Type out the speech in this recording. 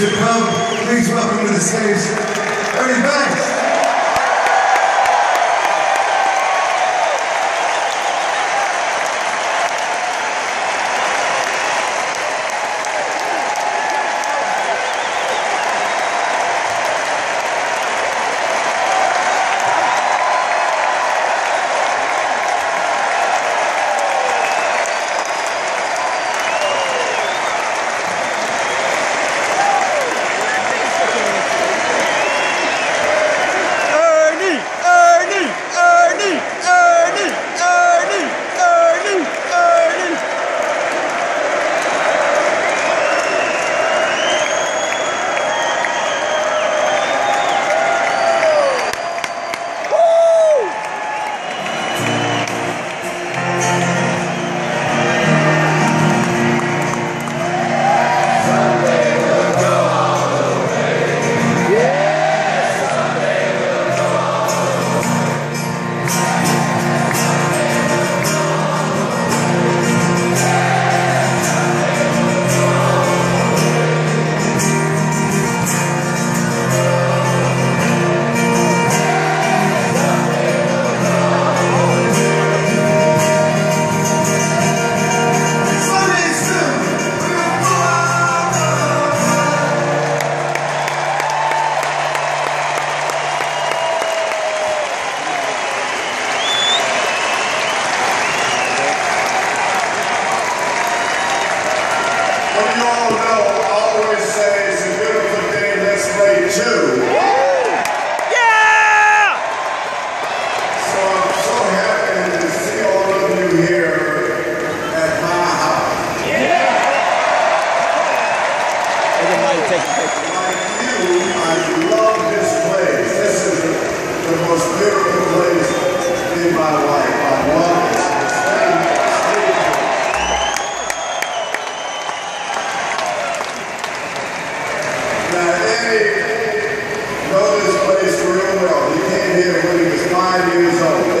have come. Please welcome to the stage, Ernie Banks. Well, you all know, I always say it's a beautiful day, let's play two. Yeah! So I'm so happy to see all of you here at my house. Everybody take a picture. Like you, I love this place. This is the, the most beautiful place 25 years old.